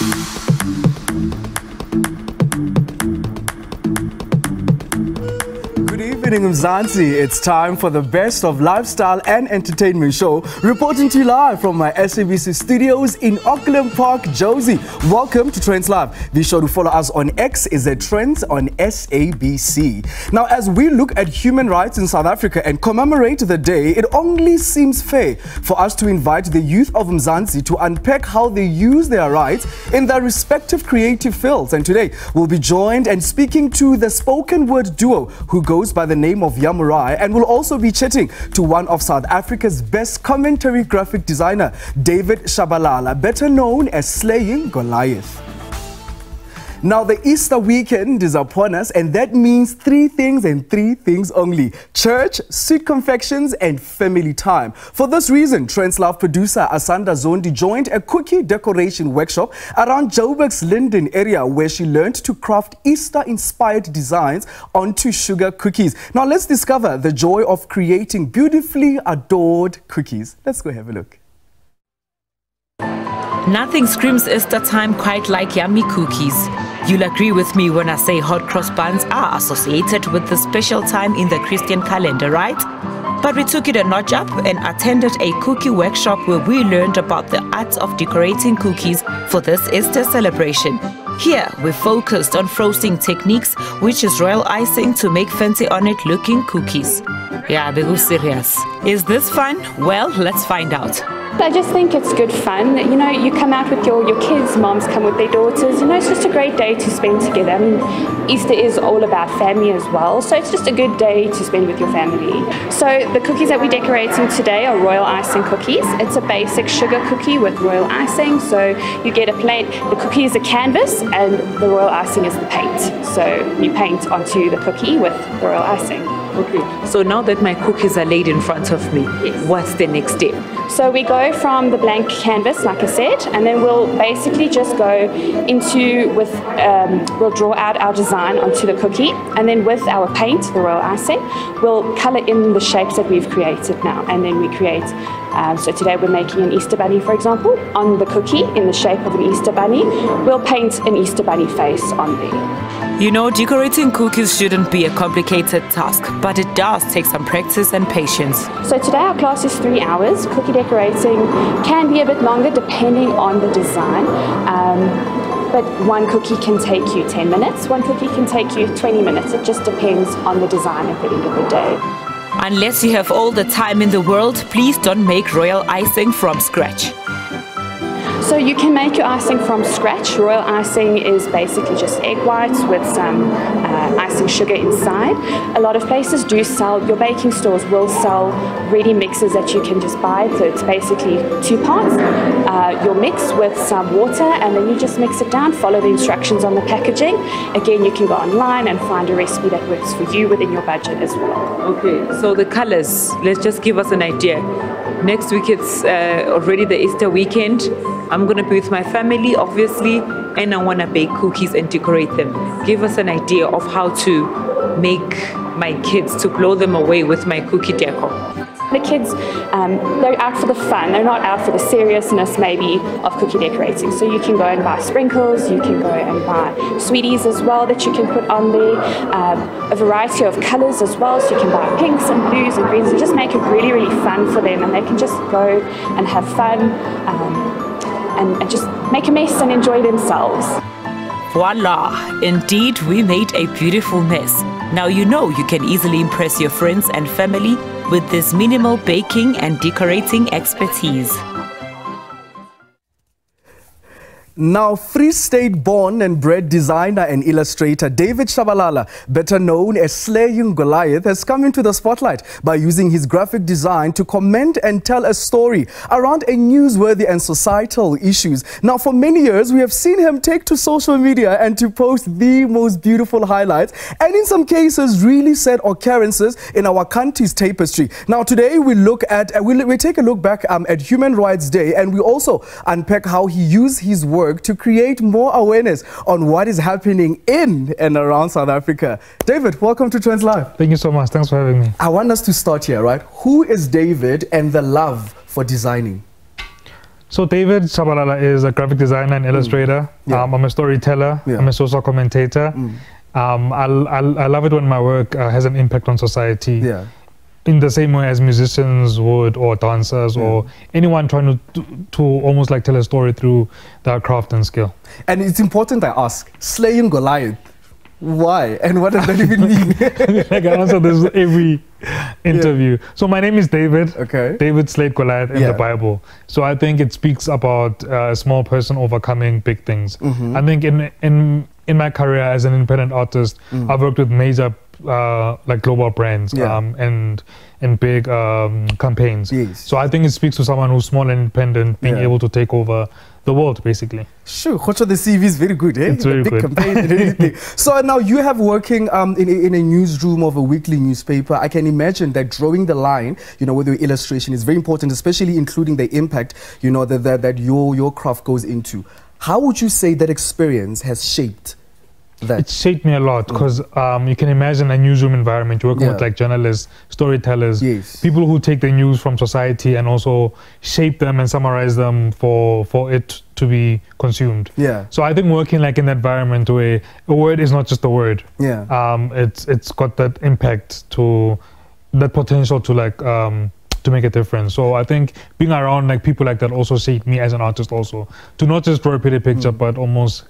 Thank you. Evening, Mzansi. It's time for the best of lifestyle and entertainment show. Reporting to you live from my SABC studios in Auckland Park, Jozi. Welcome to Trendz Live. Be sure to follow us on X is a Trends on SABC. Now, as we look at human rights in South Africa and commemorate the day, it only seems fair for us to invite the youth of Mzansi to unpack how they use their rights in their respective creative fields. And today, we'll be joined and speaking to the spoken word duo who goes by the name of Yamoria and will also be chatting to one of South Africa's best commentary graphic designer, David Tshabalala, better known as Slaying Goliath. Now, the Easter weekend is upon us, and that means three things and three things only church, sweet confections, and family time. For this reason, Trends Love producer Asanda Zondi joined a cookie decoration workshop around Joburg's Linden area where she learned to craft Easter inspired designs onto sugar cookies. Now, let's discover the joy of creating beautifully adored cookies. Let's go have a look. Nothing screams Easter time quite like yummy cookies. You'll agree with me when I say hot cross buns are associated with the special time in the Christian calendar, right? But we took it a notch up and attended a cookie workshop where we learned about the art of decorating cookies for this Easter celebration. Here, we focused on frosting techniques, which is royal icing to make fancy on it looking cookies. Yeah, be serious. Is this fun? Well, let's find out. I just think it's good fun. You know, you come out with your, your kids, moms come with their daughters. You know, it's just a great day to spend together. I mean, Easter is all about family as well, so it's just a good day to spend with your family. So the cookies that we're decorating today are royal icing cookies. It's a basic sugar cookie with royal icing. So you get a plate. the cookie is a canvas and the royal icing is the paint. So you paint onto the cookie with royal icing. Okay, so now that my cookies are laid in front of me, yes. what's the next step? So we go from the blank canvas, like I said, and then we'll basically just go into with, um, we'll draw out our design onto the cookie, and then with our paint, the royal icing, we'll color in the shapes that we've created now, and then we create um, so today we're making an Easter bunny, for example, on the cookie in the shape of an Easter bunny. We'll paint an Easter bunny face on there. You know, decorating cookies shouldn't be a complicated task, but it does take some practice and patience. So today our class is three hours. Cookie decorating can be a bit longer depending on the design. Um, but one cookie can take you 10 minutes, one cookie can take you 20 minutes. It just depends on the design at the end of the day. Unless you have all the time in the world, please don't make royal icing from scratch. So you can make your icing from scratch. Royal icing is basically just egg whites with some uh, icing sugar inside. A lot of places do sell, your baking stores will sell ready mixes that you can just buy. So it's basically two parts. Uh, your mix with some water and then you just mix it down, follow the instructions on the packaging. Again, you can go online and find a recipe that works for you within your budget as well. Okay, so the colors, let's just give us an idea. Next week it's uh, already the Easter weekend. I'm going to be with my family, obviously, and I want to bake cookies and decorate them. Give us an idea of how to make my kids to blow them away with my cookie decor. The kids, um, they're out for the fun. They're not out for the seriousness, maybe, of cookie decorating. So you can go and buy sprinkles. You can go and buy sweeties as well that you can put on there. Um, a variety of colors as well. So you can buy pinks and blues and greens and just make it really, really fun for them. And they can just go and have fun. Um, and, and just make a mess and enjoy themselves. Voila! Indeed, we made a beautiful mess. Now you know you can easily impress your friends and family with this minimal baking and decorating expertise. Now, Free State born and bred designer and illustrator David Tshabalala, better known as Slaying Goliath, has come into the spotlight by using his graphic design to comment and tell a story around a newsworthy and societal issues. Now, for many years, we have seen him take to social media and to post the most beautiful highlights and in some cases really sad occurrences in our country's tapestry. Now, today we look at, uh, we, we take a look back um, at Human Rights Day and we also unpack how he used his work work to create more awareness on what is happening in and around South Africa. David, welcome to Trendz Live. Thank you so much. Thanks for having me. I want us to start here, right? Who is David and the love for designing? So David Tshabalala is a graphic designer and illustrator. Yeah. Um, I'm a storyteller. Yeah. I'm a social commentator. Mm. Um, I, I, I love it when my work uh, has an impact on society Yeah. In the same way as musicians would or dancers or anyone trying to, to to almost like tell a story through their craft and skill. And it's important I ask, slaying Goliath, why? And what does that even mean? like I answer this every interview. So my name is David. okay. David slayed Goliath in Yeah. the Bible. So I think it speaks about a small person overcoming big things. Mhm. I think in in in my career as an independent artist, Mm. I've worked with major uh, like global brands Yeah. um, and and big um, campaigns. Yes. So I think it speaks to someone who's small and independent, being Yeah. able to take over the world, basically. Sure, Khocho, the CV is very good, eh? It's very big good. campaign and everything. so now you have working um, in, a, in a newsroom of a weekly newspaper. I can imagine that drawing the line, you know, with your illustration is very important, especially including the impact, you know, that, that, that your, your craft goes into. How would you say that experience has shaped that? It shaped me a lot because um, you can imagine a newsroom environment. You're working with like journalists, storytellers, Yes. people who take the news from society and also shape them and summarize them for for it to be consumed. Yeah, So I think working like in that environment where a word is not just a word. yeah. Um, it's it's got that impact to that potential to like um, to make a difference. So I think being around like people like that also shaped me as an artist also to not just draw a pretty picture Mm. but almost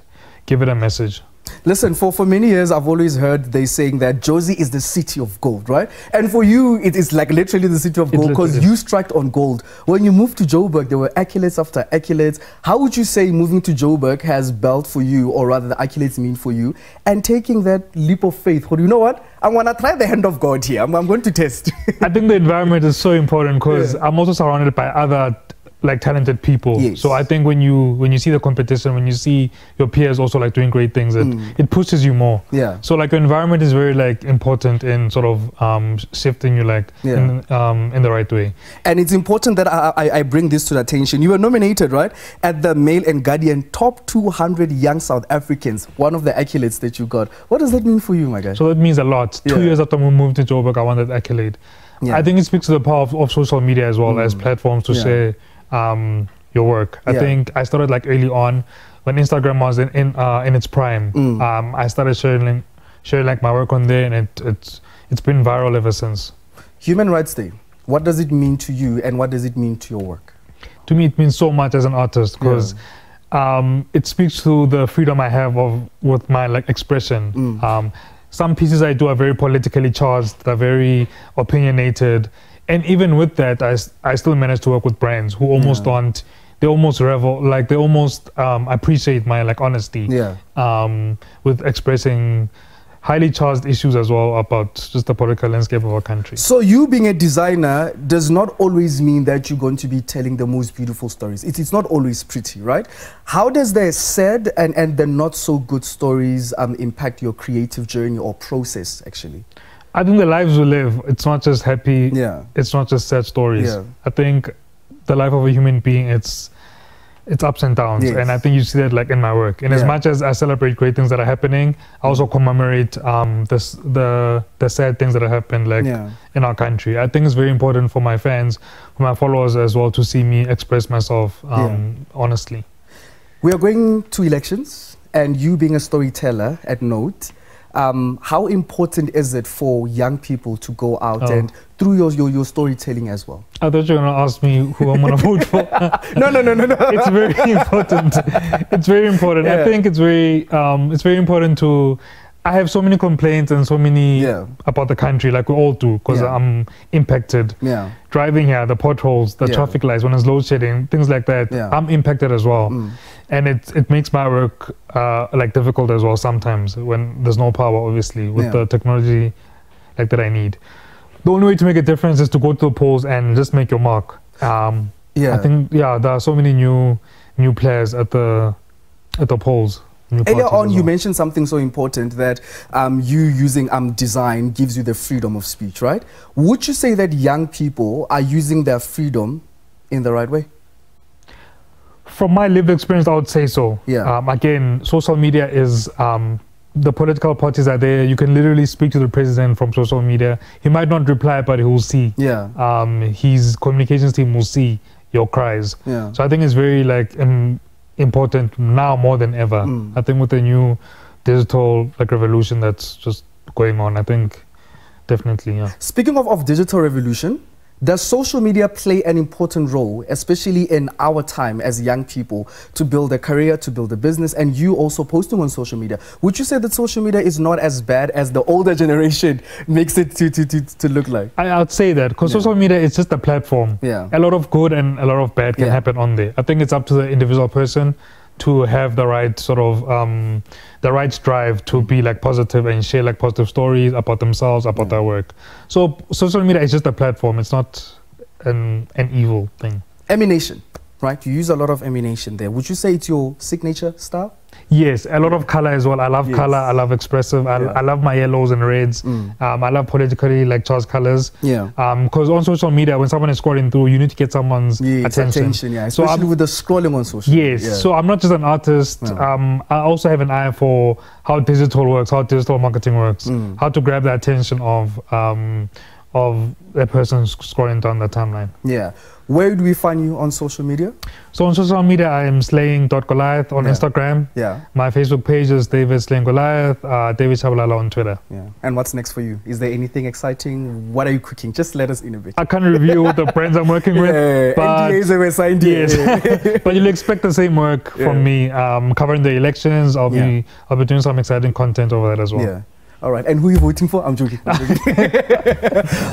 give it a message. Listen, for, for many years, I've always heard they saying that Jozi is the city of gold, right? And for you, it is like literally the city of gold because you struck on gold. When you moved to Joburg, there were accolades after accolades. How would you say moving to Joburg has built for you, or rather the accolades mean for you, and taking that leap of faith? Well, you know what? I'm going to try the hand of God here. I'm, I'm going to test. I think the environment is so important because Yeah. I'm also surrounded by other like talented people. Yes. So I think when you when you see the competition, when you see your peers also like doing great things, it, Mm. it pushes you more. yeah. So like your environment is very like important in sort of um, shifting you like Yeah. in um, in the right way. And it's important that I, I, I bring this to the attention. You were nominated, right, at the Mail and Guardian Top 200 Young South Africans, one of the accolades that you got. What does that mean for you, my guy? So that means a lot. Yeah. Two years after we moved to Joburg, I won that accolade. Yeah. I think it speaks to the power of, of social media as well as Mm. platforms to share um, your work. I Yeah. think I started like early on when Instagram was in in, uh, in its prime. Mm. Um, I started sharing sharing like my work on there, and it, it's it's been viral ever since. Human Rights Day. What does it mean to you, and what does it mean to your work? To me, it means so much as an artist because. Um, it speaks to the freedom I have of with my like expression. Mm. Um, some pieces I do are very politically charged, they're very opinionated, and even with that, I, I still manage to work with brands who almost Yeah. don't. They almost revel, like they almost um, appreciate my like honesty Yeah. um, with expressing highly charged issues as well about just the political landscape of our country. So you being a designer does not always mean that you're going to be telling the most beautiful stories. It is not always pretty, right? How does the sad and, and the not so good stories um, impact your creative journey or process, actually? I think the lives we live, it's not just happy, Yeah. it's not just sad stories. Yeah. I think the life of a human being, it's it's ups and downs, Yes. and I think you see that like in my work. In as much as I celebrate great things that are happening, I also commemorate um, this, the the sad things that have happened, like yeah. in our country. I think it's very important for my fans, for my followers as well, to see me express myself um, honestly. We are going to elections, and you being a storyteller at Note, um, how important is it for young people to go out Oh. and through your, your, your storytelling as well? I thought you were gonna ask me who I'm gonna vote for. No, no, no, no, no. it's very important. It's very important. Yeah. I think it's very um, it's very important to. I have so many complaints and so many Yeah. about the country, like we all do, because Yeah. I'm impacted. Yeah. Driving here, the potholes, the traffic lights, when it's load shedding, things like that. Yeah. I'm impacted as well, Mm. And it it makes my work uh, like difficult as well sometimes when there's no power, obviously, with Yeah. the technology like that I need. The only way to make a difference is to go to the polls and just make your mark. Um, Yeah. I think yeah, there are so many new new players at the at the polls. Earlier on, as you mentioned something so important that um, you using um, design gives you the freedom of speech, right? Would you say that young people are using their freedom in the right way? From my lived experience, I would say so. Yeah. Um, again, social media is um, the political parties are there. You can literally speak to the president from social media. He might not reply, but he will see. Yeah. Um, his communications team will see your cries. Yeah. So I think it's very like um, important now more than ever. Mm. I think with the new digital like revolution that's just going on, I think definitely yeah. Speaking of, of digital revolution, does social media play an important role, especially in our time as young people, to build a career, to build a business, and you also posting on social media? Would you say that social media is not as bad as the older generation makes it to, to, to, to look like? I, I'd say that because Yeah. social media is just a platform. Yeah. A lot of good and a lot of bad can Yeah. happen on there. I think it's up to the individual person to have the right sort of um, the right drive to be like positive and share like positive stories about themselves, about their work. So social media is just a platform. It's not an an evil thing. Emanation, right? You use a lot of emanation there. Would you say it's your signature style? Yes, a lot of color as well. I love Yes. color. I love expressive. I, Yeah. I love my yellows and reds. Mm. Um, I love politically like charged colors. Yeah. Because on social media, when someone is scrolling through, you need to get someone's Yeah, attention. attention, yeah. So Especially I'm- with the scrolling on social Yes. So I'm not just an artist. Yeah. Um, I also have an eye for how digital works, how digital marketing works, Mm. how to grab the attention of um, of the person scrolling down the timeline. yeah. Where do we find you on social media? So on social media, I am slaying.goliath on Yeah. Instagram. Yeah. My Facebook page is David Slaying Goliath, uh, David Tshabalala on Twitter. Yeah. And what's next for you? Is there anything exciting? What are you cooking? Just let us in a bit. I can't reveal the brands I'm working with, Yeah, but NDAs were signed here. yes, but you'll expect the same work Yeah. from me. Um, covering the elections, I'll be I'll be doing some exciting content over that as well. Yeah. All right. And who are you voting for? I'm joking. I'm joking.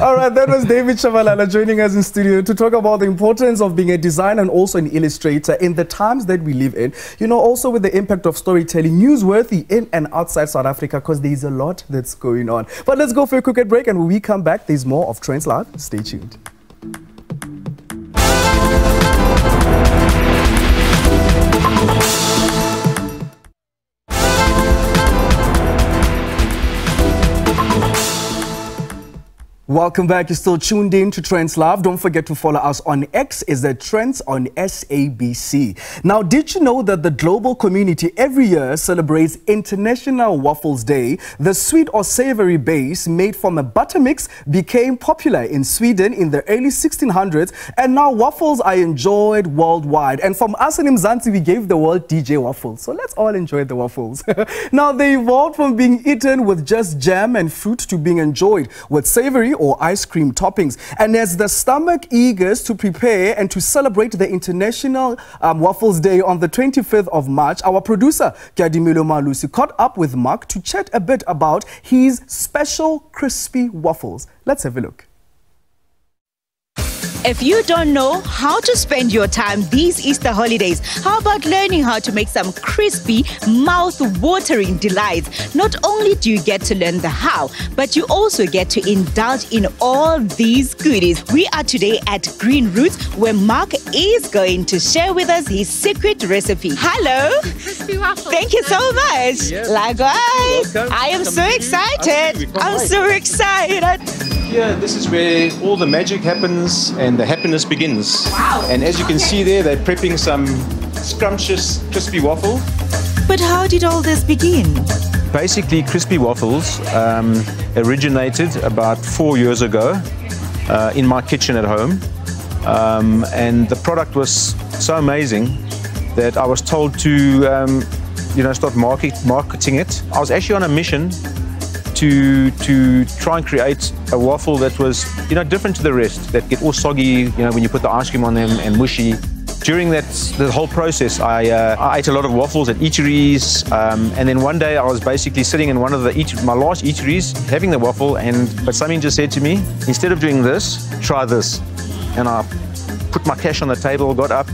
All right. That was David Tshabalala joining us in studio to talk about the importance of being a designer and also an illustrator in the times that we live in. You know, also with the impact of storytelling, newsworthy in and outside South Africa, because there's a lot that's going on. But let's go for a quick break. And when we come back, there's more of Trendz Live. Stay tuned. Welcome back. You're still tuned in to Trendz Live. Don't forget to follow us on X is the Trends on SABC. Now, did you know that the global community every year celebrates International Waffles Day? The sweet or savory base made from a butter mix became popular in Sweden in the early 1600s, and now waffles are enjoyed worldwide. And from us in Mzansi, we gave the world DJ waffles. So let's all enjoy the waffles. now, they evolved from being eaten with just jam and fruit to being enjoyed with savory or ice cream toppings. And as the stomach eagers to prepare and to celebrate the International um, Waffles Day on the 25th of March, our producer, Kadimilo Malusi, caught up with Mark to chat a bit about his special crispy waffles. Let's have a look. If you don't know how to spend your time these Easter holidays, how about learning how to make some crispy, mouth-watering delights? Not only do you get to learn the how, but you also get to indulge in all these goodies. We are today at Green Roots, where Mark is going to share with us his secret recipe. Hello. crispy waffles. Thank you so much. Yes. Likewise. Welcome. I am Welcome so excited. I'm so excited. Here, this is where all the magic happens and the happiness begins. Wow. And as you can see there, they're prepping some scrumptious crispy waffle. But how did all this begin? Basically, crispy waffles um, originated about four years ago uh, in my kitchen at home. Um, and the product was so amazing that I was told to, um, you know, start market, marketing it. I was actually on a mission to to try and create a waffle that was, you know, different to the rest. That get all soggy, you know, when you put the ice cream on them and mushy. During that the whole process, I, uh, I ate a lot of waffles at eateries, um, and then one day I was basically sitting in one of the eat- my large eateries having the waffle, and but something just said to me, instead of doing this, try this, and I put my cash on the table, got up,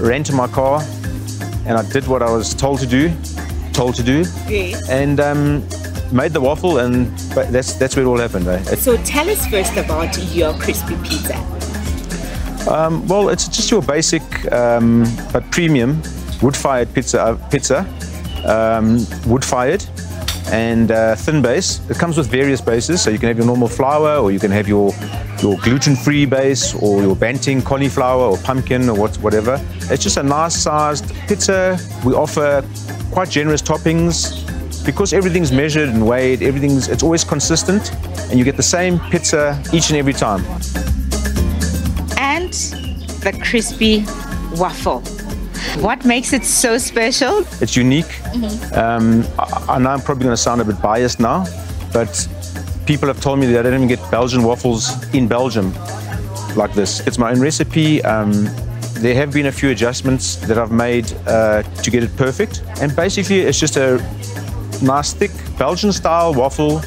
ran to my car, and I did what I was told to do, told to do, Yes. and um, made the waffle, and but that's that's where it all happened. Eh? It- So tell us first about your crispy pizza. um, well, it's just your basic um, but premium wood-fired pizza. Uh, pizza, um, wood-fired and uh, thin base. It comes with various bases, so you can have your normal flour, or you can have your your gluten-free base, or your banting cauliflower or pumpkin or what, whatever. It's just a nice-sized pizza. We offer quite generous toppings because everything's measured and weighed. Everything's it's always consistent, and you get the same pizza each and every time. And the crispy waffle. What makes it so special? It's unique. Um, I, I know I'm probably going to sound a bit biased now, but people have told me that I don't even get Belgian waffles in Belgium like this. It's my own recipe. Um, there have been a few adjustments that I've made uh, to get it perfect. And basically, it's just a nice, thick Belgian style waffle,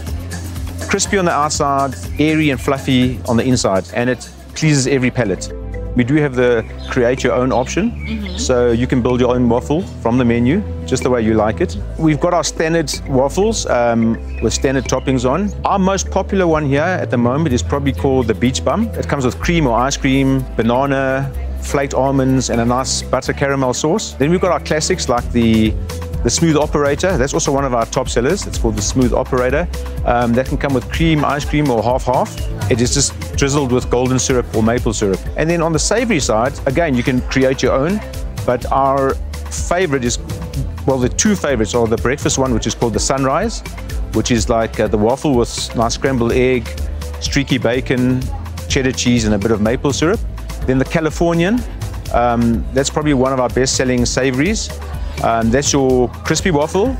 crispy on the outside, airy and fluffy on the inside, and it pleases every palate. We do have the create your own option, so you can build your own waffle from the menu, just the way you like it. We've got our standard waffles um, with standard toppings on. Our most popular one here at the moment is probably called the Beach Bum. It comes with cream or ice cream, banana, flaked almonds, and a nice butter caramel sauce. Then we've got our classics like the the Smooth Operator, that's also one of our top sellers. It's called the Smooth Operator. Um, that can come with cream, ice cream, or half-half. It is just drizzled with golden syrup or maple syrup. And then on the savory side, again, you can create your own, but our favorite is, well, the two favorites are the breakfast one, which is called the Sunrise, which is like uh, the waffle with nice scrambled egg, streaky bacon, cheddar cheese, and a bit of maple syrup. Then the Californian, um, that's probably one of our best-selling savories. Um, that's your crispy waffle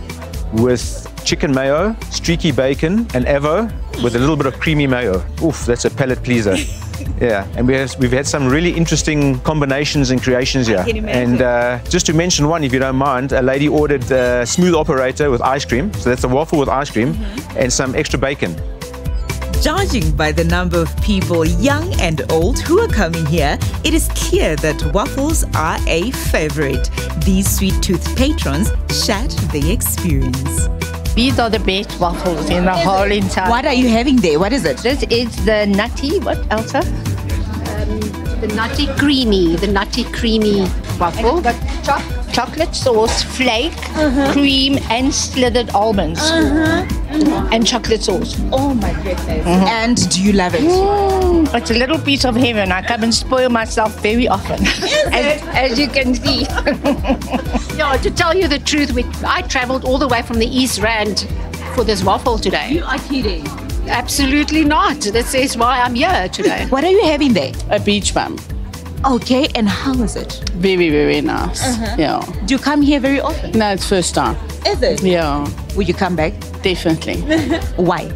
with chicken mayo, streaky bacon, and evo with a little bit of creamy mayo. Oof, that's a palate pleaser. yeah, and we have, we've had some really interesting combinations and creations here. And uh, just to mention one, if you don't mind, a lady ordered a smooth operator with ice cream. So that's a waffle with ice cream and some extra bacon. Judging by the number of people, young and old, who are coming here, it is clear that waffles are a favorite. These sweet tooth patrons shared the experience. These are the best waffles in the whole entire. What are you having there? What is it? This is the nutty, what, Elsa? Um, the nutty creamy, the nutty creamy waffle. Got cho- chocolate sauce, flake, uh-huh. cream, and slithered almonds. Uh-huh. And chocolate sauce. Oh my goodness. Mm-hmm. And do you love it? Mm, it's a little piece of heaven. I come and spoil myself very often. as, as you can see. Yeah, to tell you the truth, we, I traveled all the way from the East Rand for this waffle today. You are kidding. Absolutely not. This is why I'm here today. What are you having there? A beach bum. Okay, and how is it? Very, very nice. Uh-huh. Yeah. Do you come here very often? No, it's first time. Is it? Yeah, Will you come back? definitely. Why?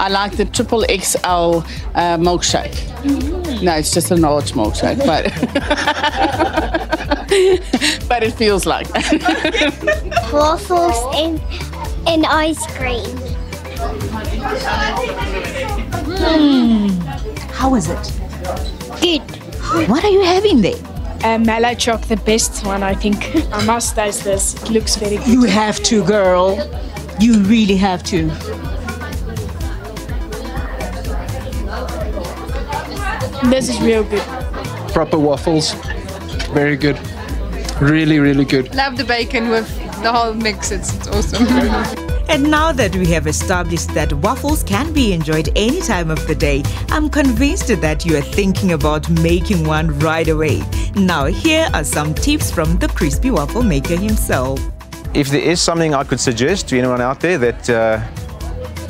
I like the triple XL uh, milkshake. Mm-hmm. No, it's just a large milkshake, but but it feels like. waffles and and ice cream. Mm. How is it? Good. What are you having there? Uh, Malachok, the best one, I think. I must taste this. It looks very good. You have to, girl. You really have to. This is real good. proper waffles. Very good. Really, really good. Love the bacon with the whole mix. It's, it's awesome. And now that we have established that waffles can be enjoyed any time of the day, I'm convinced that you are thinking about making one right away. Now, here are some tips from the crispy waffle maker himself. If there is something I could suggest to anyone out there that uh,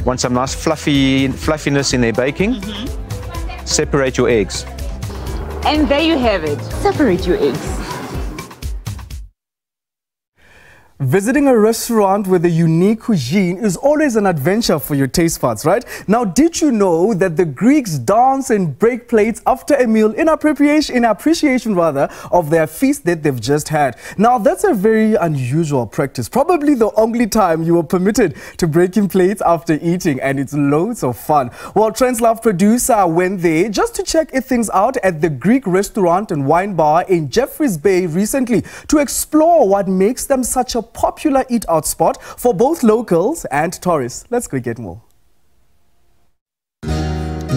wants some nice fluffy fluffiness in their baking, separate your eggs. And there you have it. Separate your eggs. Visiting a restaurant with a unique cuisine is always an adventure for your taste buds, right? Now, did you know that the Greeks dance and break plates after a meal in appreciation, in appreciation rather, of their feast that they've just had? Now, that's a very unusual practice. Probably the only time you were permitted to break in plates after eating, and it's loads of fun. Well, Trends Love producer went there just to check things out at the Greek restaurant and wine bar in Jeffreys Bay recently to explore what makes them such a popular eat-out spot for both locals and tourists. Let's go get more.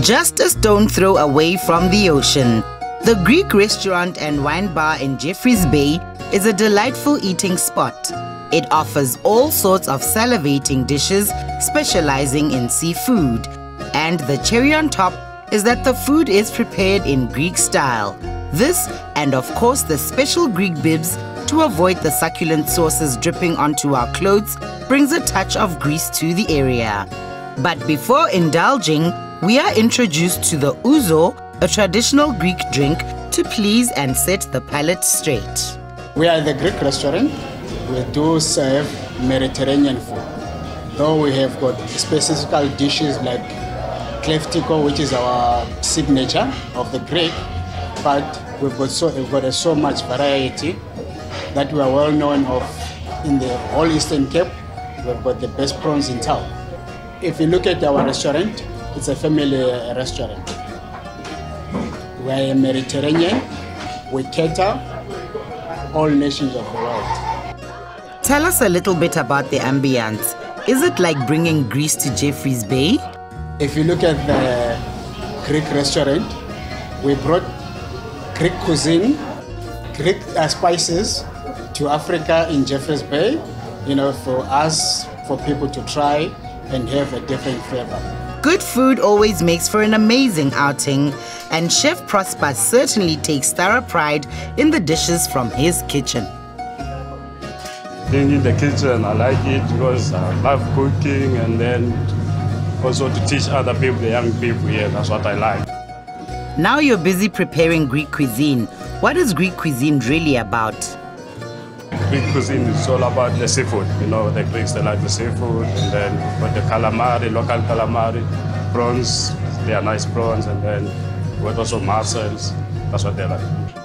Just a stone throw away from the ocean, the Greek restaurant and wine bar in Jeffreys Bay is a delightful eating spot. It offers all sorts of salivating dishes specializing in seafood. And the cherry on top is that the food is prepared in Greek style. This, and of course the special Greek bibs to avoid the succulent sauces dripping onto our clothes, brings a touch of Greece to the area. But before indulging, we are introduced to the ouzo, a traditional Greek drink to please and set the palate straight. We are the Greek restaurant. We do serve Mediterranean food. Though we have got specific dishes like kleftiko, which is our signature of the Greek, but we've got so we've got so much variety that we are well known of in the whole Eastern Cape. We've got the best prawns in town. If you look at our restaurant, it's a family restaurant. We're Mediterranean. We cater all nations of the world. Tell us a little bit about the ambience. Is it like bringing Greece to Jeffreys Bay? If you look at the Greek restaurant, we brought Greek cuisine, Greek uh, spices to Africa in Jeffreys Bay, you know, for us, for people to try and have a different flavor. Good food always makes for an amazing outing, and Chef Prosper certainly takes thorough pride in the dishes from his kitchen. Being in the kitchen, I like it because I love cooking and then also to teach other people, the young people here, that's what I like. Now you're busy preparing Greek cuisine. What is Greek cuisine really about? Greek cuisine is all about the seafood. You know, the Greeks, they like the seafood, and then with the calamari, local calamari, prawns, they are nice prawns, and then with also mussels, that's what they like.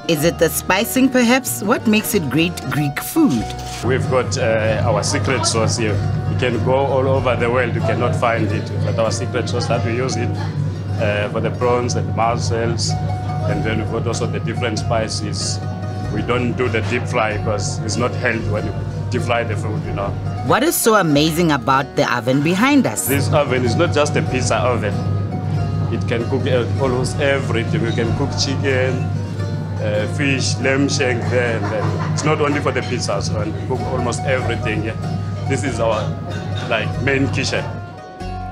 Is it the spicing perhaps? What makes it great Greek food? We've got uh, our secret sauce here. You can go all over the world, you cannot find it. But our secret sauce that we use it uh, for the prawns and the mussels, and then we've got also the different spices. We don't do the deep fry because it's not healthy when you deep fry the food, you know. What is so amazing about the oven behind us? This oven is not just a pizza oven. It can cook almost everything. You can cook chicken, uh, fish, lamb shank there. And then it's not only for the pizzas, and cook almost everything. Yeah? This is our like main kitchen.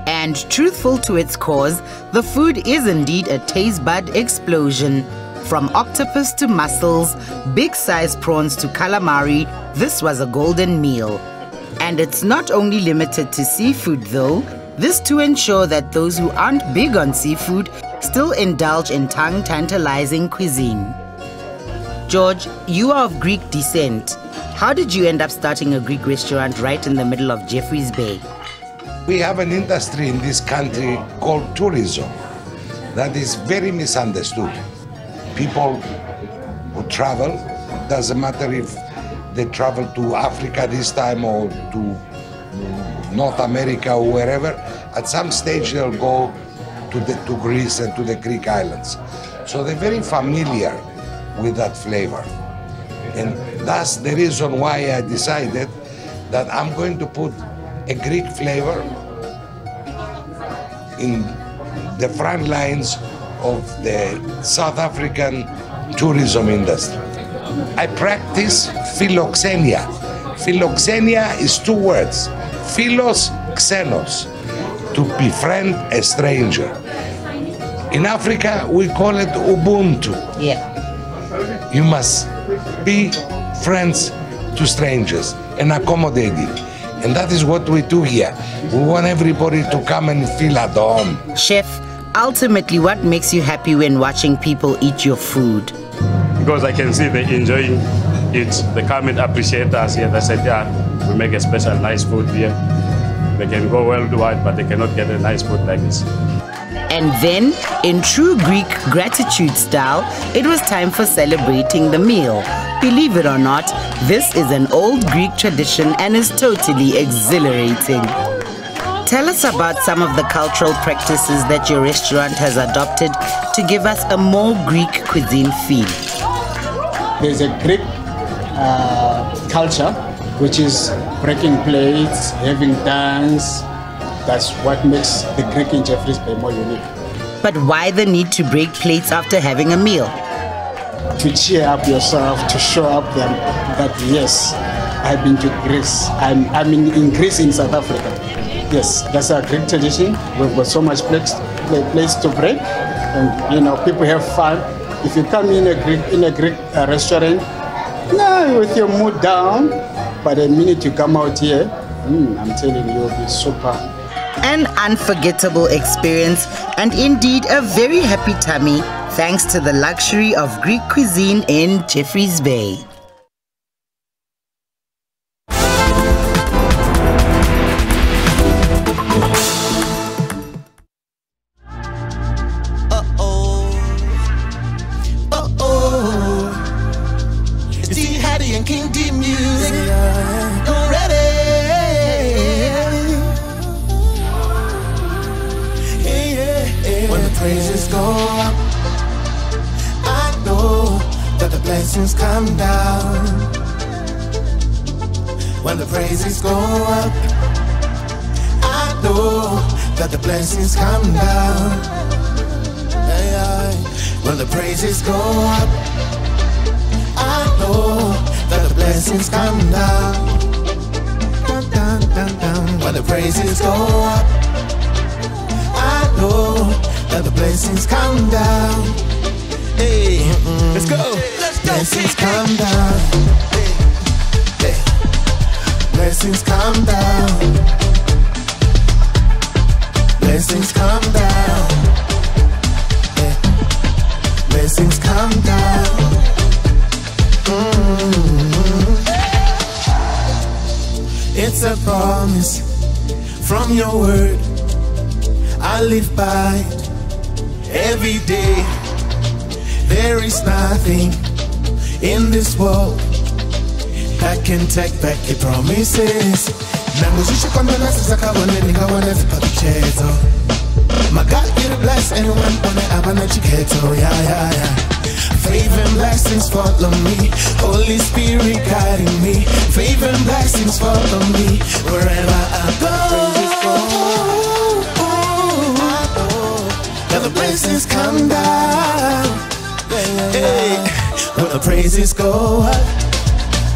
And truthful to its cause, the food is indeed a taste bud explosion. From octopus to mussels, big sized prawns to calamari, this was a golden meal. And it's not only limited to seafood though, this to ensure that those who aren't big on seafood still indulge in tongue tantalizing cuisine. George, you are of Greek descent. How did you end up starting a Greek restaurant right in the middle of Jeffreys Bay? We have an industry in this country called tourism that is very misunderstood. People who travel, doesn't matter if they travel to Africa this time or to North America or wherever, at some stage they'll go to, the, to Greece and to the Greek islands. So they're very familiar with that flavor. And that's the reason why I decided that I'm going to put a Greek flavor in the front lines of the South African tourism industry. I practice philoxenia. Philoxenia is two words, philos, xenos, to befriend a stranger. In Africa, we call it Ubuntu. Yeah. You must be friends to strangers and accommodating. And that is what we do here. We want everybody to come and feel at home. Chef, ultimately, what makes you happy when watching people eat your food? Because I can see they enjoying it. They come and appreciate us here. They said, yeah, we make a special nice food here. They can go worldwide, but they cannot get a nice food like this. And then, in true Greek gratitude style, it was time for celebrating the meal. Believe it or not, this is an old Greek tradition and is totally exhilarating. Tell us about some of the cultural practices that your restaurant has adopted to give us a more Greek cuisine feel. There's a Greek uh, culture which is breaking plates, having dance. That's what makes the Greek in Jeffreys Bay more unique. But why the need to break plates after having a meal? To cheer up yourself, to show up them that yes, I've been to Greece. I'm, I'm in, in Greece in South Africa. Yes, that's our Greek tradition. We've got so much place, place to break, and you know people have fun. If you come in a Greek in a Greek uh, restaurant, no, with your mood down, but the minute you come out here, mm, I'm telling you, you'll be super. An unforgettable experience and indeed a very happy tummy thanks to the luxury of Greek cuisine in Jeffreys Bay. Blessings come down. When the praises go up, I know that the blessings come down. When the praises go up. I know that the blessings come down. When the praises go up, I know that the blessings come down. Hey, let's go. Blessings come down. Blessings come down. Blessings come down. Blessings come down. Mm-hmm. It's a promise from your word. I live by it every day. There is nothing in this world that can take back your promises. Nanguzisha kwamba nasi kabone nikawana zipakichezo. My God, you bless anyone on the abana chiketo. Yeah, yeah, yeah. Favor and blessings follow me. Holy Spirit guiding me. Favor and blessings follow me wherever I go. Now the blessings come down. Hey, when the praises go up,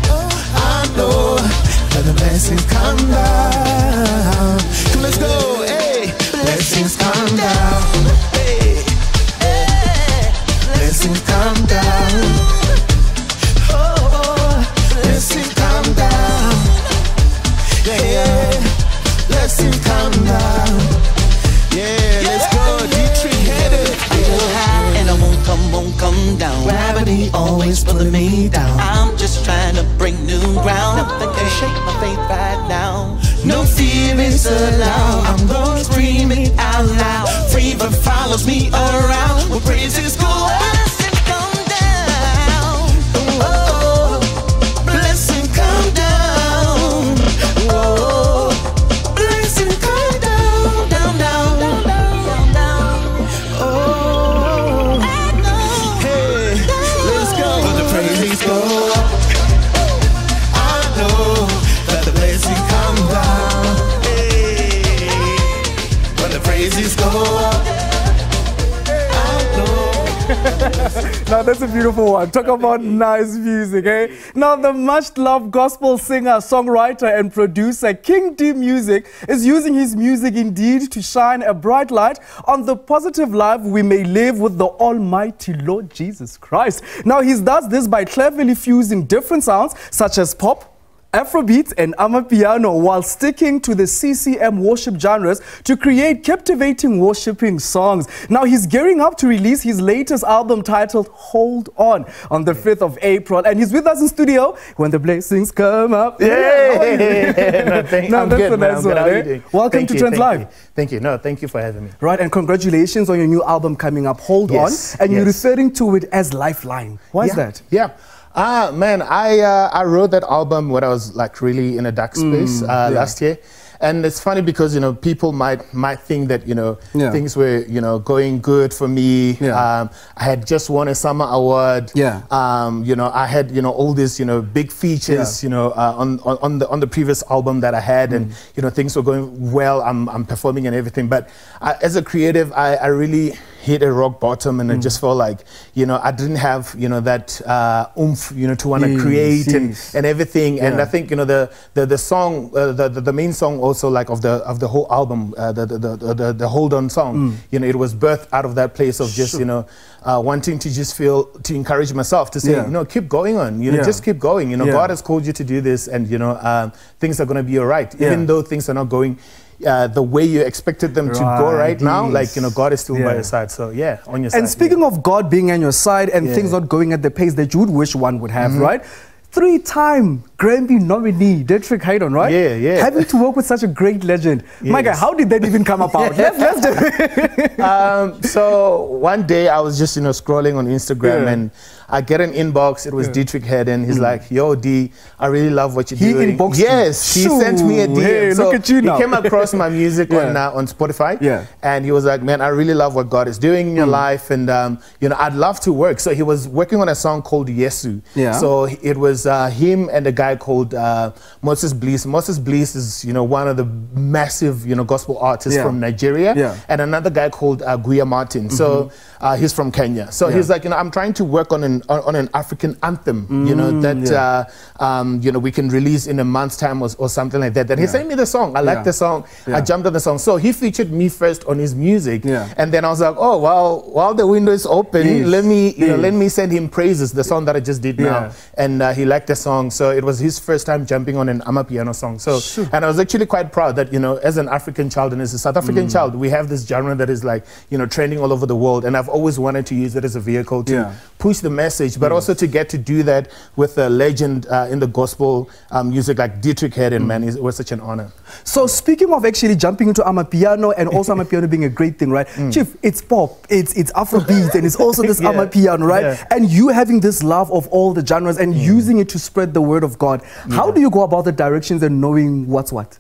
I know that the blessings come down. Come, let's go. Hey, blessings come down. Always pulling me down. I'm just trying to break new ground. Nothing can shake my faith right now. No fear is allowed. I'm gonna scream it out loud. Favor follows me around. Praises go now that's a beautiful one. Talk about nice music, eh? Now the much loved gospel singer, songwriter, and producer Kingdmusic is using his music indeed to shine a bright light on the positive life we may live with the Almighty Lord Jesus Christ. Now he does this by cleverly fusing different sounds such as pop, Afrobeat and Amapiano while sticking to the CCM worship genres to create captivating worshiping songs. Now he's gearing up to release his latest album titled Hold On on the 5th of April and he's with us in studio when the blessings come up. Yeah. no, thank, No, I'm that's good, the nice one, eh? Welcome Thank to you, Trends thank Live. you. Thank you. No, thank you for having me. Right, and congratulations on your new album coming up, Hold Yes, On. And you're referring to it as Lifeline. Why is that? Yeah. Ah, man, I uh, I wrote that album when I was like really in a dark space Mm, uh, yeah. last year. And it's funny because you know people might might think that you know Yeah. things were you know going good for me. Um, I had just won a SAMA award. Yeah. Um, you know I had you know all these you know big features Yeah. you know uh, on, on on the on the previous album that I had and Mm. you know things were going well. I'm I'm performing and everything. But I, as a creative, I, I really hit a rock bottom and I Mm. just felt like you know I didn't have you know that uh, oomph you know to want to Yes, create and, yes. and everything and I think you know the the, the song uh, the, the the main song also like of the of the whole album uh, the, the, the, the the hold on song Mm. you know it was birthed out of that place of just Sure. you know uh, wanting to just feel to encourage myself to say Yeah. you know keep going on you know Yeah. just keep going you know Yeah. God has called you to do this and you know um, things are going to be all right Yeah. even though things are not going uh, the way you expected them to go Right, right now, like you know, God is still by your side. So yeah, on your side. And speaking of God being on your side and Yeah. things not going at the pace that you would wish one would have, Mhm. right? Three-time Grammy nominee, Deitrick Haddon, right? Yeah, yeah. Having to work with such a great legend. My guy, how did that even come about? let's, let's do um, so one day I was just you know scrolling on Instagram Yeah. and I get an inbox. It was Yeah. Deitrick Haddon he's Mm. like, "Yo D, I really love what you're He doing." inboxed you? yes, he Shoo, sent me a DM. hey, so look at you now. He came across my music on Yeah. uh, on Spotify. Yeah. and he was like, "Man, I really love what God is doing in your Mm. life, and um, you know, I'd love to work." So he was working on a song called Yesu. Yeah. So it was uh, him and a guy called uh, Moses Bliss. Moses Bliss is you know one of the massive you know gospel artists Yeah. from Nigeria, Yeah. and another guy called uh, Guya Martin. So uh, he's from Kenya. So Yeah. he's like, you know, I'm trying to work on an on, an African anthem, you know, Mm, that yeah. uh, um, you know we can release in a month's time or, or something like that. Then he Yeah. sent me the song. I like Yeah. the song. I jumped on the song. So he featured me first on his music, Yeah. and then I was like, oh well, while the window is open, Yes. let me you know let me send him praises. The song that I just did now, and uh, he liked the song. So it was his first time jumping on an Amapiano song. So and I was actually quite proud that you know as an African child and as a South African Mm. child, we have this genre that is like you know trending all over the world, and I've always wanted to use it as a vehicle to Yeah. push the message, but also to get to do that with a legend uh, in the gospel um, music like Deitrick Haddon, man, is- it was such an honor. So speaking of actually jumping into Amapiano and also Amapiano being a great thing, right? Chief, it's pop, it's it's Afrobeat, and it's also this Mm. Yeah, Amapiano, right? yeah. Mm. And you having this love of all the genres and using it to spread the word of God. How do you go about the directions and knowing what's what?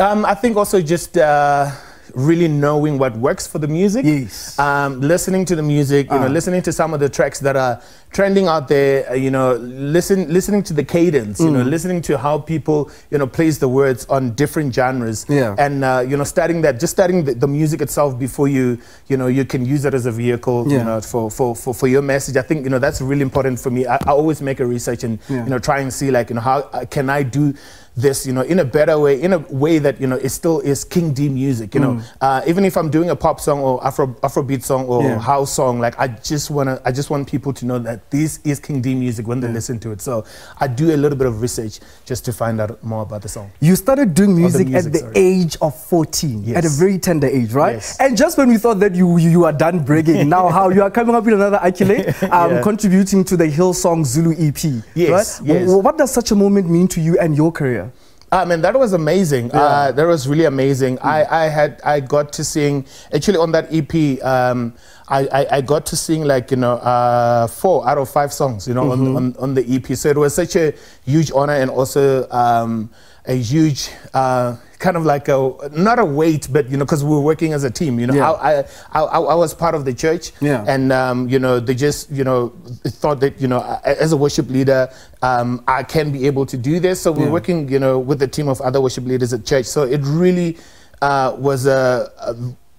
Um, I think also just uh, really knowing what works for the music. Yes. Um, listening to the music, you know, Ah. listening to some of the tracks that are trending out there. uh, you know, listen, listening to the cadence. You know, Mm. listening to how people, you know, place the words on different genres. Yeah. And uh, you know, studying that, just studying the, the music itself before you, you know, you can use it as a vehicle. Yeah. You know, for, for, for, for your message. I think you know that's really important for me. I, I always make a research and Yeah. you know try and see like you know how uh, can I do this you know in a better way in a way that you know it still is King D music you know Mm. uh, even if I'm doing a pop song or Afro Afrobeat song or Yeah. house song like I just wanna I just want people to know that this is King D music when they listen to it so I do a little bit of research just to find out more about the song You started doing the music, music, at the sorry. age of 14, at a very tender age, right? Yes. And just when we thought that you you, you are done bragging, now how you are coming up with another accolade, um, Yeah. contributing to the Hillsong Zulu EP. Yes, right? yes. What does such a moment mean to you and your career? I mean, that was amazing. Yeah. Uh, that was really amazing. I, I had I got to sing actually on that EP. Um, I, I, I got to sing like you know uh, four out of five songs. You know Mhm. on, on on the EP. So it was such a huge honor and also um, a huge. Uh, kind of like a not a weight but you know because we were working as a team you know Yeah. I, I, I I was part of the church Yeah. and um, you know they just you know thought that you know as a worship leader um, I can be able to do this so we're Yeah. working you know with a team of other worship leaders at church so it really uh, was a, a,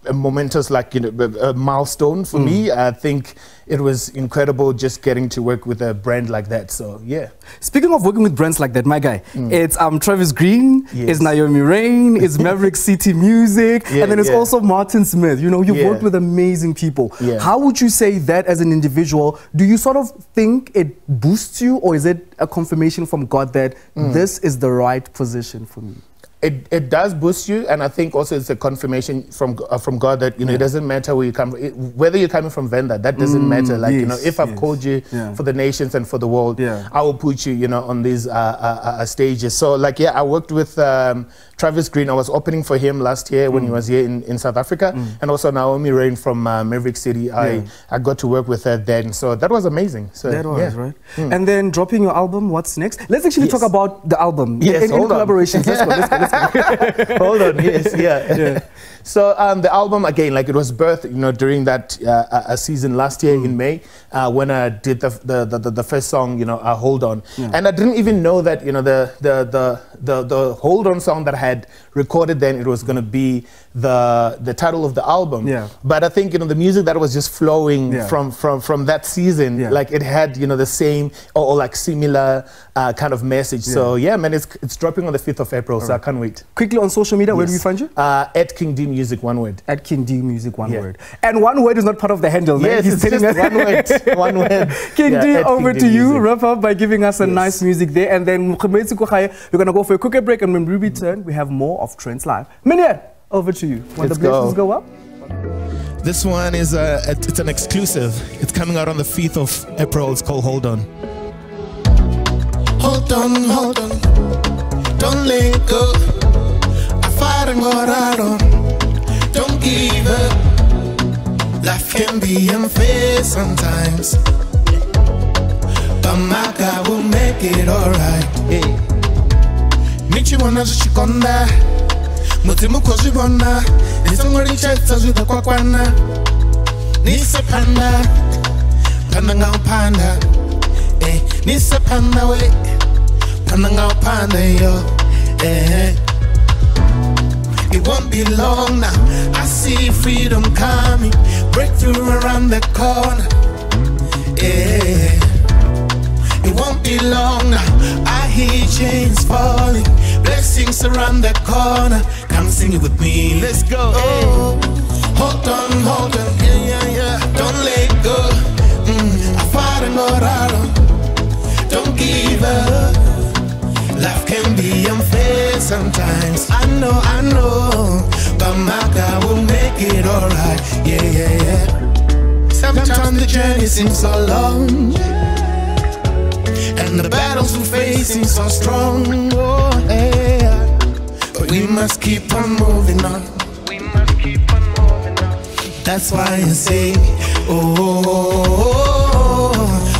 a momentous like you know a milestone for Mm. me I think it was incredible just getting to work with a brand like that so yeah Speaking of working with brands like that, my guy, it's um, Travis Green, Yes. it's Naomi Raine, it's Maverick City Music, Yeah, and then it's yeah. also Martin Smith. You know, you've Yeah. worked with amazing people. Yeah. How would you say that as an individual? Do you sort of think it boosts you, or is it a confirmation from God that Mm. this is the right position for me? It, it does boost you, and I think also it's a confirmation from uh, from God that you know it doesn't matter where you come, it, whether you're coming from Venda, that doesn't Mm, matter. Like you know, if I've yes. called you Yeah. for the nations and for the world, Yeah. I will put you, you know, on these uh, uh, uh, stages. So like yeah, I worked with um, Travis Green. I was opening for him last year when he Mm. was here in, in South Africa, and also Naomi Raine from uh, Maverick City. I Yeah. I got to work with her then, so that was amazing. So that was yeah. right. Mm. And then dropping your album. What's next? Let's actually talk about the album. Yes, in, in collaborations. Let's go. Let's go. Let's go. Hold on, yes, yeah. Yeah. So um, the album again, like it was birthed, you know, during that uh, uh, uh, season last year Mm. in May uh, when I did the the, the, the, the first song, you know, uh, Hold On, Yeah. and I didn't even know that you know the the the the, the Hold On song that I had recorded then it was going to be the the title of the album. Yeah. But I think you know the music that was just flowing Yeah. from from from that season, Yeah. like it had you know the same or, or like similar uh, kind of message. So yeah, man, it's it's dropping on the fifth of April, so I can't wait. Quickly on social media, where do we find you? Uh, at King D Music, one word. At King D Music, one Yeah. word. And one word is not part of the handle. man. Yes, He's it's just us- one word. One word. King Yeah, D, over King to D you. Music. Wrap up by giving us a Yes. nice music there. And then we're going to go for a quick break. And when we return, we have more of Trendz Live. Minute! Over to you. Want Let's the blessings go. go up? This one is a, it- it's an exclusive. It's coming out on the 5th of April. It's called Hold On. Hold on, hold on. Don't let go. I fight and what I don't. Don't give up. Life can be unfair sometimes. But my God will make it alright. Hey. Nichiwana zvichikonda mudzimu kozvivona nesango richaita zvidhakwakwana nise panda panda ngaupanda eh, nise panda we panda ngaupanda yo eh. It won't be long now. I see freedom coming, breakthrough around the corner. Yeah. It won't be long now. I hear chains falling, blessings around the corner. Come sing it with me. Let's go. Oh, hold on, hold on. Yeah, yeah, yeah. Don't let go. Mm, fight and out. Don't give up. Life can be unfair sometimes. I know, I know. But my God will make it alright. Yeah, yeah, yeah. Sometimes the journey seems so long. And the battles we face seem so strong. Oh, yeah. But we must keep on moving on. we must keep on moving That's why I say, oh,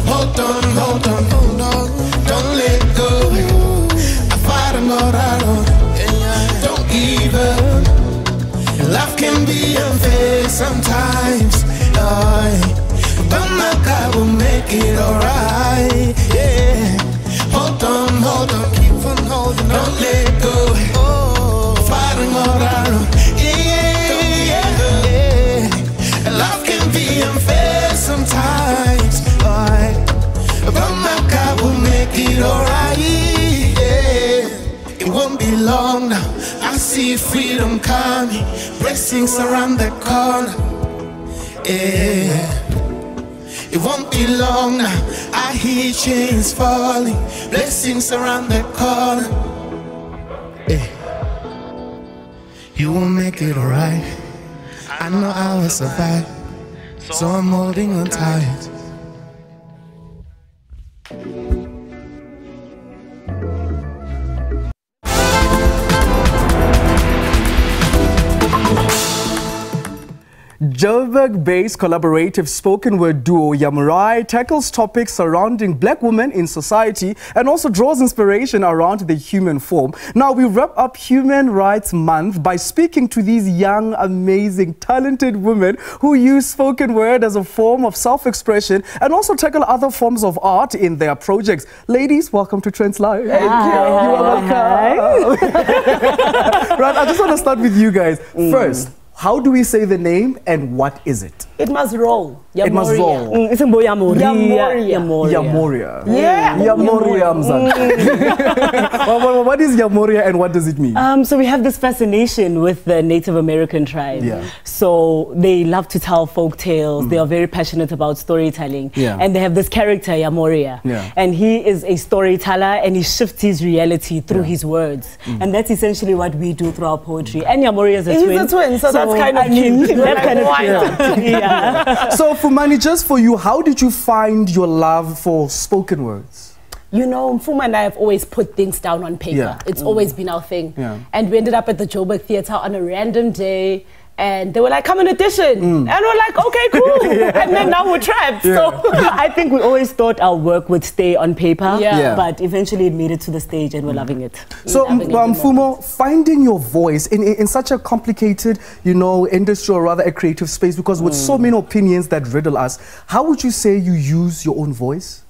hold on, hold on, hold on. Don't let go. I fight and go out. Don't give up. Life can be unfair sometimes. But my God will make it alright. Yeah. Hold on, keep on holding on. Don't let go. Oh, fight and go out. Yeah, yeah, yeah. Life can be unfair sometimes. But my God will make it alright. Yeah. It won't be long now. I see freedom coming, blessings around the corner. Yeah. It won't be long now. I hear chains falling, blessings around the corner. Yeah. You will make it alright. I know I will survive, so I'm holding on tight. Joburg-based collaborative spoken word duo Yamoria tackles topics surrounding black women in society and also draws inspiration around the human form. Now we wrap up Human Rights Month by speaking to these young, amazing, talented women who use spoken word as a form of self-expression and also tackle other forms of art in their projects. Ladies, welcome to Trendz Live. Thank you. Hi. You are welcome. right, I just want to start with you guys. Mm. First, how do we say the name and what is it? It must roll. It must roll. Mm, it's in Yamoria. Yamoria. Yamoria. Yeah. Yamoria. Mzansi. Well, well, what is Yamoria and what does it mean? Um, so we have this fascination with the Native American tribe. Yeah. So they love to tell folk tales. They are very passionate about storytelling. Yeah. And they have this character, Yamoria. Yeah. And he is a storyteller and he shifts his reality through his words. And that's essentially what we do through our poetry. And Yamoria is a He's twin. a twin, so that's kind of I mean, cute. Like, kind of cute. yeah. so, Fumani, just for you, how did you find your love for spoken words? You know, Mfuma and I have always put things down on paper. Yeah. It's Mm. always been our thing. Yeah. And we ended up at the Joburg Theatre on a random day. And they were like, come and audition. Mm. And we're like, okay, cool. And then now we're trapped. So I think we always thought our work would stay on paper. Yeah. Yeah. But eventually it made it to the stage and we're loving it. Mm. So, Loving it. um, Fumo, finding your voice in, in, in such a complicated, you know, industry or rather a creative space, because with so mm. many opinions that riddle us, how would you say you use your own voice?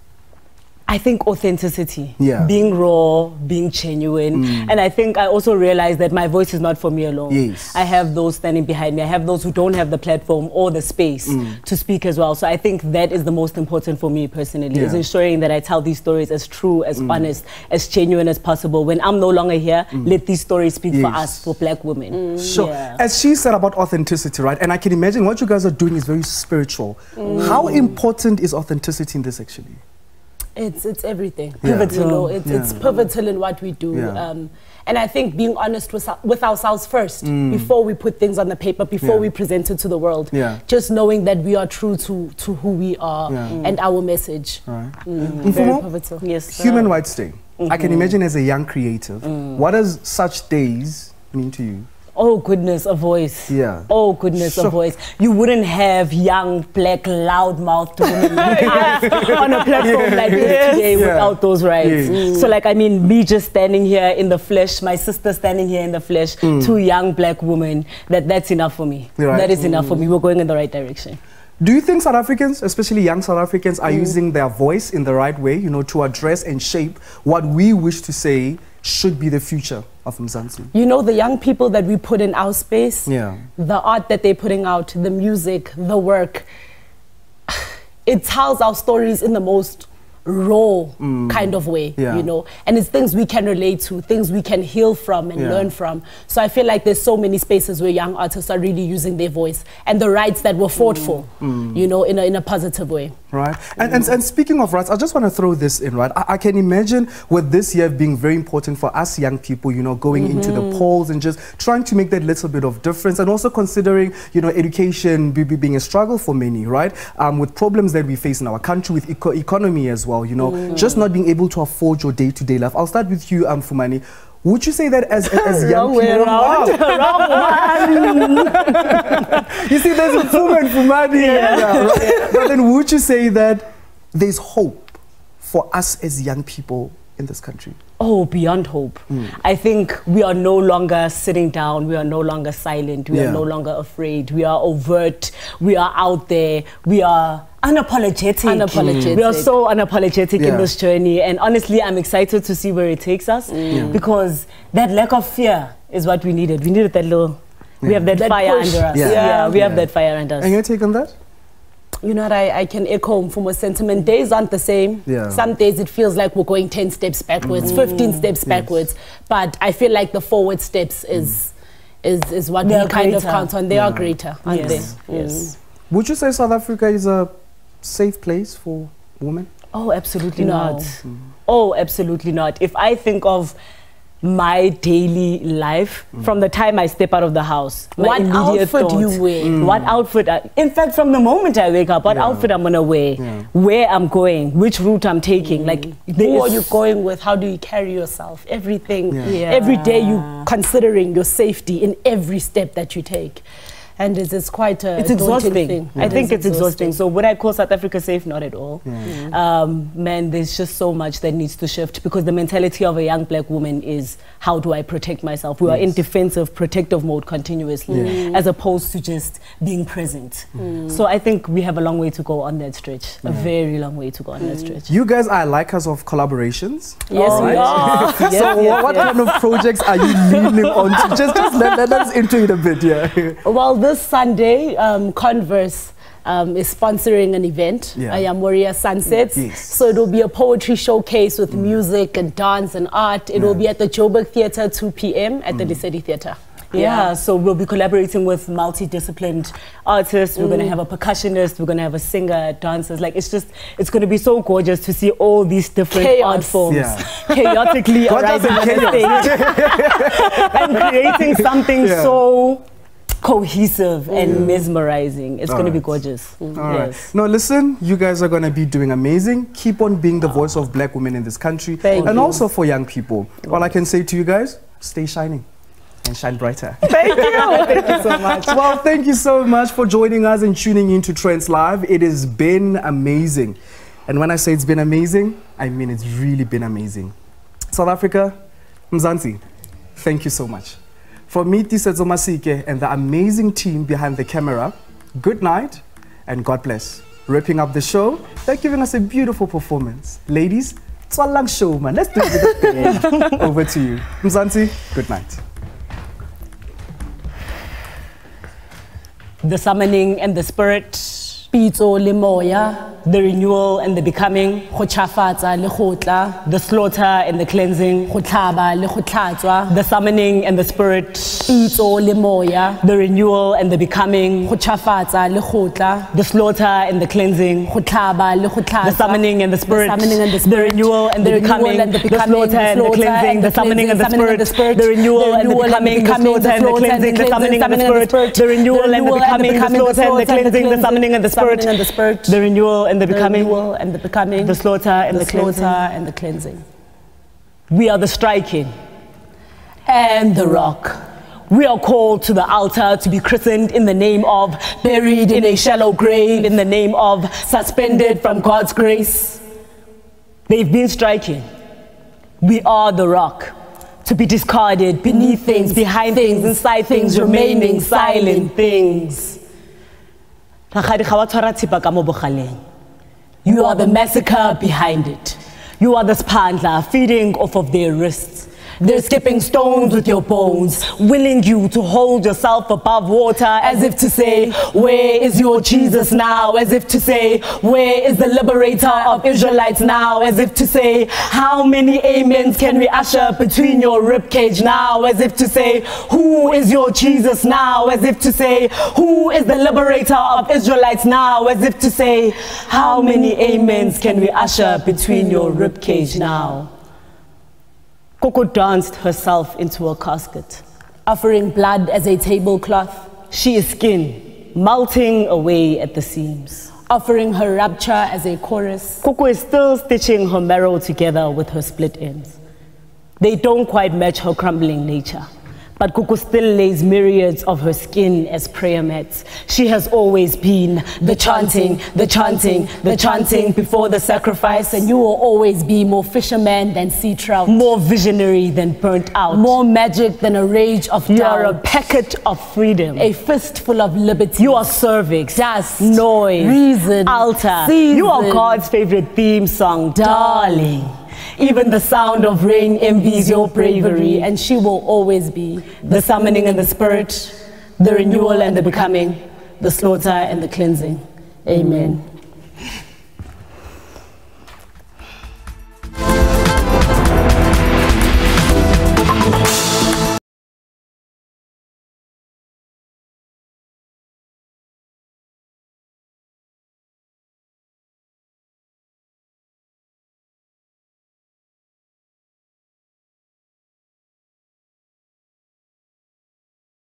I think authenticity, Yeah. being raw, being genuine. Mm. And I think I also realized that my voice is not for me alone. Yes. I have those standing behind me. I have those who don't have the platform or the space Mm. to speak as well. So I think that is the most important for me personally, is ensuring that I tell these stories as true, as Mm. honest, as genuine as possible. When I'm no longer here, Mm. let these stories speak for us, for black women. Sure. Yeah. As she said about authenticity, right? And I can imagine what you guys are doing is very spiritual. Mm. How important is authenticity in this actually? It's it's everything. Yeah. Pivotal. You know, it's, it's pivotal in what we do. Yeah. Um, and I think being honest with, with ourselves first Mm. before we put things on the paper, before Yeah. we present it to the world. Yeah. Just knowing that we are true to, to who we are Yeah. Mm. and our message. Right. Mm, very Mfumo, pivotal. Yes. Human Rights Day. I can Mhm. imagine as a young creative, what does such days mean to you? Oh goodness, a voice. Yeah. Oh goodness, Sure. a voice. You wouldn't have young, black, loud-mouthed women on a platform like this Yes. today Yeah. without those rights. Yes. Mm. So, like, I mean, me just standing here in the flesh, my sister standing here in the flesh, Mm. two young black women. That that's enough for me. Right. That is enough for me. We're going in the right direction. Do you think South Africans, especially young South Africans, are Mm. using their voice in the right way, you know, to address and shape what we wish to say should be the future of Mzansi? You know, the young people that we put in our space, Yeah. the art that they're putting out, the music, the work, it tells our stories in the most raw Mm. kind of way, Yeah. you know, and it's things we can relate to, things we can heal from and Yeah. learn from. So I feel like there's so many spaces where young artists are really using their voice and the rights that were fought for, Mm. you know, in a, in a positive way. Right. And, and, and speaking of rights, I just want to throw this in, right? I, I can imagine with this year being very important for us young people, you know, going into the Mhm. polls and just trying to make that little bit of difference and also considering, you know, education be, be- being a struggle for many, right? Um, with problems that we face in our country, with eco- economy as well, you know, Mm. just not being able to afford your day to day life. I'll start with you, um, Fumani. Would you say that as, as young Wrong way people? Wrong you see, there's a woman for money. Yeah. right? But then would you say that there's hope for us as young people in this country? Oh, beyond hope. Hmm. I think we are no longer sitting down. We are no longer silent. We Yeah. are no longer afraid. We are overt. We are out there. We are unapologetic. Unapologetic. We are so unapologetic Yeah. in this journey. And honestly, I'm excited to see where it takes us mm. Yeah. because that lack of fear is what we needed. We needed that little. We have that, That fire push. under us. Yeah. Yeah, we have that fire under us. And your take on that? You know what? I, I can echo Mfumo's sentiment. Days aren't the same. Yeah. Some days it feels like we're going 10 steps backwards, mm. 15 steps Yes. backwards. But I feel like the forward steps mm. is is, is what They we are kind of greater. count on. They Yeah. are greater, aren't Yes. they? Yes. Would you say South Africa is a safe place for women? Oh, absolutely No. not. Mm. Oh, absolutely not. If I think of my daily life mm. from the time I step out of the house, my What immediate outfit do you wear? Mm. What outfit? I, in fact, from the moment I wake up, what Yeah. outfit I'm gonna wear, Yeah. where I'm going, which route I'm taking, mm. like there Who are you going with? How do you carry yourself? Everything. Yeah. Yeah. Every day you considering your safety in every step that you take. And it's, it's quite a It's exhausting. thing. I think is it's exhausting. So would I call South Africa safe? Not at all. Mm. Mm. Um, man, there's just so much that needs to shift because the mentality of a young black woman is how do I protect myself? We are in defensive, protective mode continuously, Yeah. Mm. as opposed to just being present. So I think we have a long way to go on that stretch. A very long way to go on that stretch. You guys are likers of collaborations. Yes, we right? are. so Yes, yes, what yes. kind of projects are you leaning on to? Just, just let, let us into it a bit, yeah. Well, this Sunday, um, Converse um, is sponsoring an event, Yeah. Yamoria Sunsets. Yes. So it will be a poetry showcase with music and dance and art. It will be at the Joburg Theatre, 2 p.m. at the Lesedi Theatre. Yeah, so we'll be collaborating with multidisciplined artists. We're going to have a percussionist. We're going to have a singer, dancers. Like it's just, it's going to be so gorgeous to see all these different Chaos. art forms Yeah. chaotically God arising on the stage and creating something Yeah. so cohesive and mesmerizing. It's going to be gorgeous. All right. Yes. No, listen, you guys are going to be doing amazing. Keep on being the voice of black women in this country Thank and you. also for young people. All I can say to you guys, stay shining and shine brighter. Thank you. Thank you so much. well, thank you so much for joining us and tuning in to Trendz Live. It has been amazing. And when I say it's been amazing, I mean it's really been amazing. South Africa, Mzansi, thank you so much. From me, Tisetso Masike, and the amazing team behind the camera, good night and God bless. Wrapping up the show, they're giving us a beautiful performance. Ladies, it's a long show, man. Let's do it. Over to you. Mzansi, good night. the summoning and the spirit Pitso le moya. The renewal and the becoming. Go tšhafatsa le go tla. The slaughter and the cleansing. Go tlhaba le go tlhatswa. The summoning and the spirit. Pitso le moya. The renewal and the becoming. Go tšhafatsa le go tla. The slaughter and the cleansing. Go tlhaba le go tlhatswa. The summoning and the spirit. The summoning and the spirit. The renewal and the The becoming. and the The slaughter and the cleansing. The summoning and the spirit. The renewal and the becoming. The slaughter and the cleansing. The summoning and the spirit. The renewal and the becoming. The slaughter and the cleansing. The summoning and the spirit. The renewal and the becoming. and the becoming. The slaughter and the slaughter cleansing. and the cleansing. We are the striking and the rock. We are called to the altar to be christened in the name of buried in a shallow grave, in the name of suspended from God's grace. They've been striking. We are the rock. To be discarded beneath things, behind things, inside things, remaining silent things. You are the massacre behind it. You are the spandla feeding off of their wrists. They're skipping stones with your bones, willing you to hold yourself above water as if to say, Where is your Jesus now? As if to say, Where is the liberator of Israelites now? As if to say, How many amens can we usher between your ribcage now? As if to say, Who is your Jesus now? As if to say, Who is the liberator of Israelites now? As if to say, How many amens can we usher between your ribcage now? Coco danced herself into a casket, offering blood as a tablecloth. She is skin, melting away at the seams. Offering her rapture as a chorus. Coco is still stitching her marrow together with her split ends. They don't quite match her crumbling nature. But Kuku still lays myriads of her skin as prayer mats. She has always been the chanting, the chanting, the chanting before the sacrifice, and you will always be more fisherman than sea trout, more visionary than burnt out, more magic than a rage of doubt. You are a packet of freedom, a fistful of liberty. You are cervix, dust, noise, reason, altar. Season. You are. God's favorite theme song, darling. Even the sound of rain envies your bravery, and she will always be the summoning and the spirit, the renewal and the becoming, the slaughter and the cleansing. Amen.